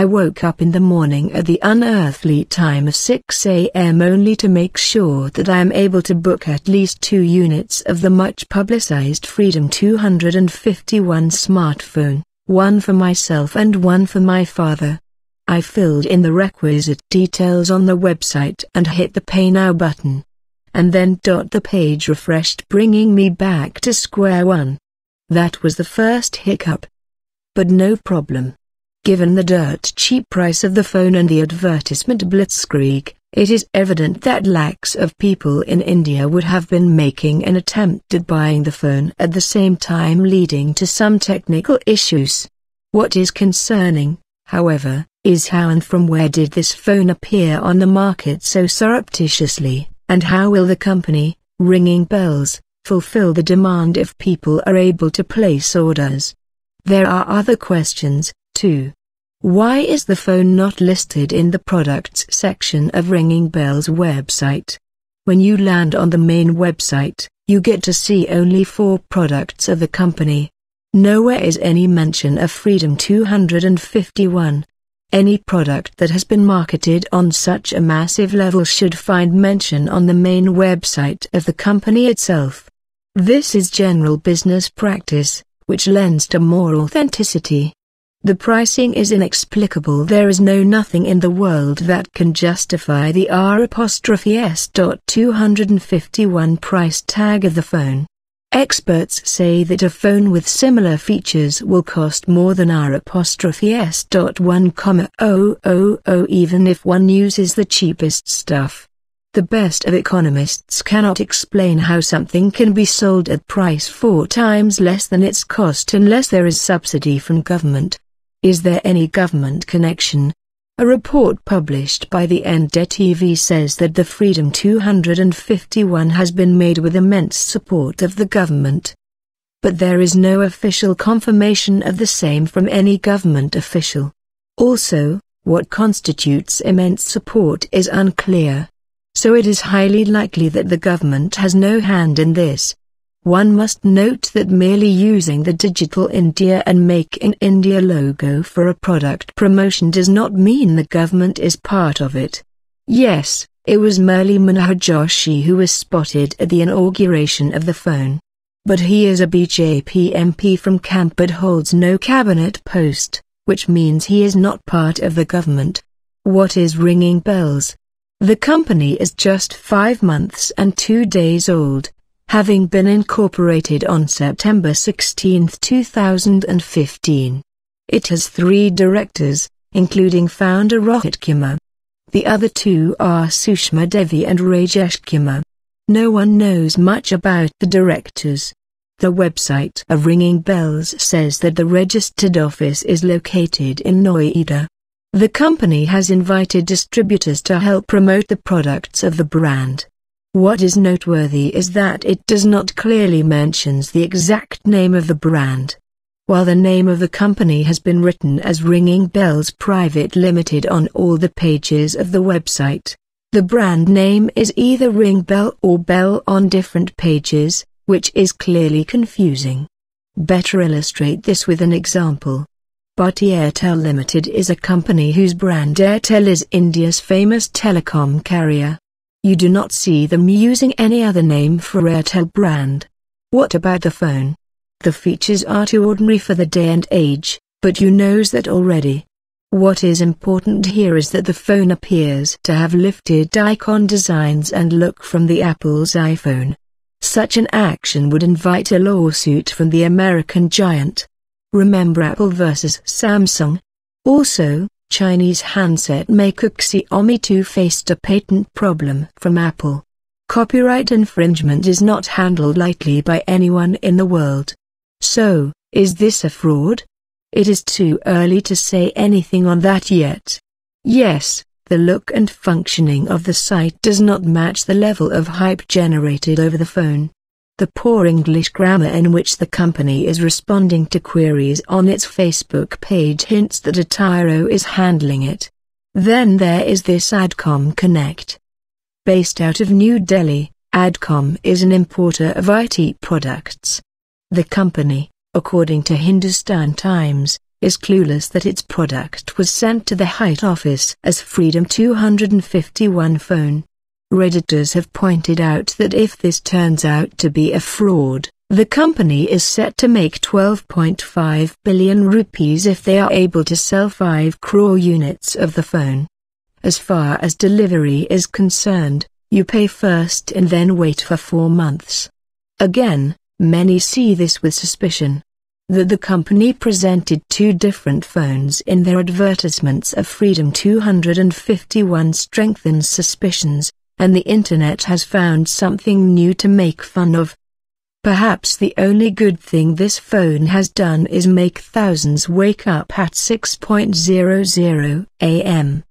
I woke up in the morning at the unearthly time of 6 a.m. only to make sure that I am able to book at least two units of the much publicized Freedom 251 smartphone, one for myself and one for my father. I filled in the requisite details on the website and hit the Pay Now button. And then dot the page refreshed bringing me back to square one. That was the first hiccup. But no problem. Given the dirt cheap price of the phone and the advertisement blitzkrieg, it is evident that lakhs of people in India would have been making an attempt at buying the phone at the same time leading to some technical issues. What is concerning, however, is how and from where did this phone appear on the market so surreptitiously, and how will the company, ringing bells, fulfill the demand if people are able to place orders? There are other questions, 2. Why is the phone not listed in the products section of Ringing Bell's website? When you land on the main website, you get to see only four products of the company. Nowhere is any mention of Freedom 251. Any product that has been marketed on such a massive level should find mention on the main website of the company itself. This is general business practice, which lends to more authenticity. The pricing is inexplicable. There is no nothing in the world that can justify the R S. 251 price tag of the phone. Experts say that a phone with similar features will cost more than R S. 1,000 even if one uses the cheapest stuff. The best of economists cannot explain how something can be sold at price four times less than its cost unless there is subsidy from government. Is there any government connection? A report published by the NDTV says that the Freedom 251 has been made with immense support of the government. But there is no official confirmation of the same from any government official. Also, what constitutes immense support is unclear. So it is highly likely that the government has no hand in this. One must note that merely using the Digital India and Make in India logo for a product promotion does not mean the government is part of it. Yes, it was Murli Manohar Joshi who was spotted at the inauguration of the phone. But he is a BJP MP from Kanpur holds no cabinet post, which means he is not part of the government. What is ringing bells? The company is just five months and two days old having been incorporated on September 16, 2015. It has three directors, including founder Rohit Kumar. The other two are Sushma Devi and Rajesh Kumar. No one knows much about the directors. The website of Ringing Bells says that the registered office is located in Noida. The company has invited distributors to help promote the products of the brand. What is noteworthy is that it does not clearly mentions the exact name of the brand. While the name of the company has been written as Ringing Bells Private Limited on all the pages of the website, the brand name is either Ring Bell or Bell on different pages, which is clearly confusing. Better illustrate this with an example. Bharti Airtel Limited is a company whose brand Airtel is India's famous telecom carrier. You do not see them using any other name for Airtel brand. What about the phone? The features are too ordinary for the day and age, but you knows that already. What is important here is that the phone appears to have lifted icon designs and look from the Apple's iPhone. Such an action would invite a lawsuit from the American giant. Remember Apple versus Samsung? Also, Chinese handset maker Xiaomi 2 faced a patent problem from Apple. Copyright infringement is not handled lightly by anyone in the world. So, is this a fraud? It is too early to say anything on that yet. Yes, the look and functioning of the site does not match the level of hype generated over the phone. The poor English grammar in which the company is responding to queries on its Facebook page hints that Atiro is handling it. Then there is this Adcom Connect. Based out of New Delhi, Adcom is an importer of IT products. The company, according to Hindustan Times, is clueless that its product was sent to the Height office as Freedom 251 phone. Redditors have pointed out that if this turns out to be a fraud, the company is set to make 12.5 billion rupees if they are able to sell 5 crore units of the phone. As far as delivery is concerned, you pay first and then wait for 4 months. Again, many see this with suspicion. That the company presented two different phones in their advertisements of Freedom 251 strengthens suspicions, and the internet has found something new to make fun of. Perhaps the only good thing this phone has done is make thousands wake up at 6.00 am.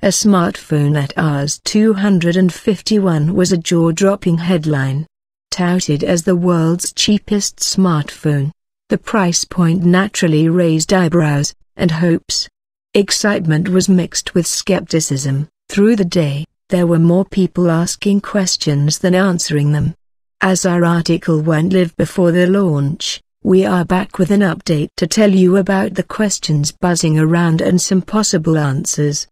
A smartphone at Rs 251 was a jaw-dropping headline. Touted as the world's cheapest smartphone, the price point naturally raised eyebrows and hopes. Excitement was mixed with skepticism. Through the day, there were more people asking questions than answering them. As our article won't live before the launch, we are back with an update to tell you about the questions buzzing around and some possible answers.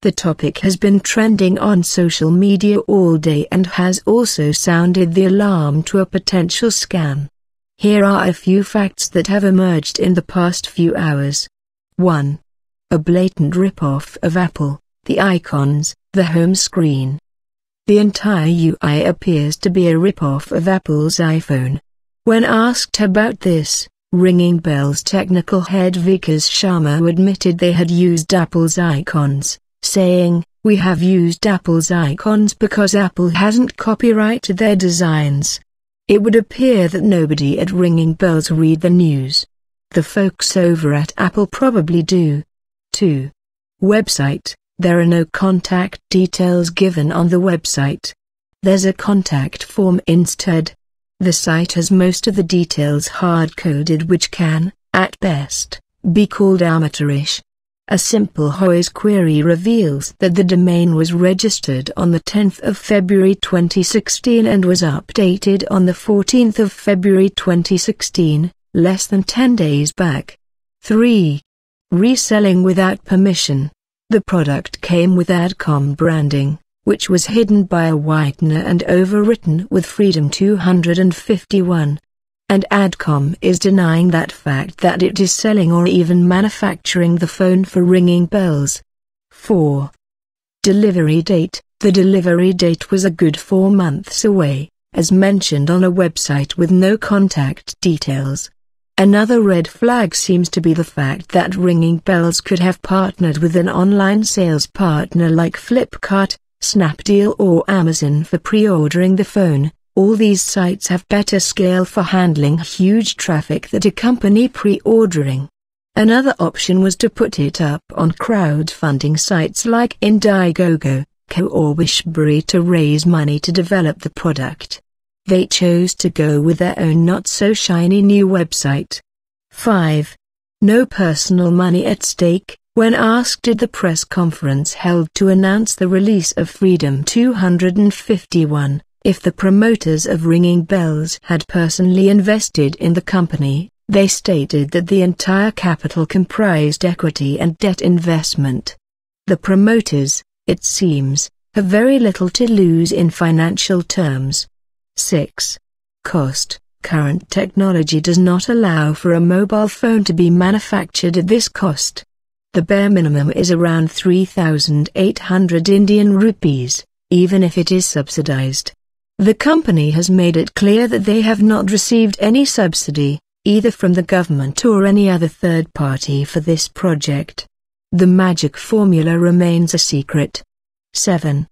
The topic has been trending on social media all day and has also sounded the alarm to a potential scam. Here are a few facts that have emerged in the past few hours. 1. A blatant rip-off of Apple, the icons, the home screen, the entire UI appears to be a rip-off of Apple's iPhone. When asked about this, Ringing Bell's technical head Vikas Sharma admitted they had used Apple's icons, saying, We have used Apple's icons because Apple hasn't copyrighted their designs. It would appear that nobody at Ringing Bells read the news. The folks over at Apple probably do. 2. Website there are no contact details given on the website. There's a contact form instead. The site has most of the details hard-coded which can, at best, be called amateurish. A simple Whois query reveals that the domain was registered on the 10th of February 2016 and was updated on the 14th of February 2016, less than 10 days back. 3. Reselling without permission. The product came with AdCom branding, which was hidden by a whitener and overwritten with Freedom 251. And AdCom is denying that fact that it is selling or even manufacturing the phone for ringing bells. 4. Delivery date The delivery date was a good four months away, as mentioned on a website with no contact details. Another red flag seems to be the fact that Ringing Bells could have partnered with an online sales partner like Flipkart, Snapdeal or Amazon for pre-ordering the phone. All these sites have better scale for handling huge traffic that accompany pre-ordering. Another option was to put it up on crowdfunding sites like Indiegogo, Ketto or Wishberry to raise money to develop the product. They chose to go with their own not-so-shiny new website. 5. No personal money at stake. When asked at the press conference held to announce the release of Freedom 251, if the promoters of Ringing Bells had personally invested in the company, they stated that the entire capital comprised equity and debt investment. The promoters, it seems, have very little to lose in financial terms. 6. Cost Current technology does not allow for a mobile phone to be manufactured at this cost. The bare minimum is around 3,800 Indian rupees, even if it is subsidized. The company has made it clear that they have not received any subsidy, either from the government or any other third party for this project. The magic formula remains a secret. 7.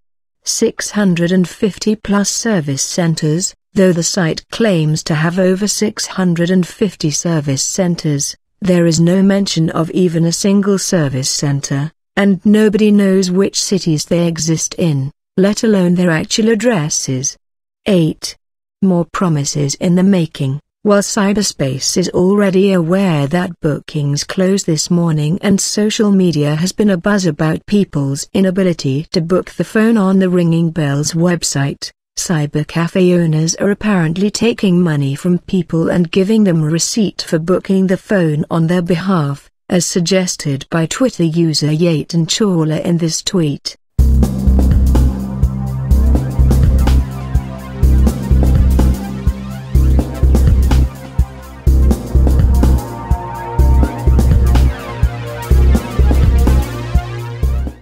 650 plus service centers, though the site claims to have over 650 service centers, there is no mention of even a single service center, and nobody knows which cities they exist in, let alone their actual addresses. 8. More promises in the making. While cyberspace is already aware that bookings close this morning and social media has been abuzz about people's inability to book the phone on the Ringing Bells website, cybercafe owners are apparently taking money from people and giving them a receipt for booking the phone on their behalf, as suggested by Twitter user Yaten Chawla in this tweet.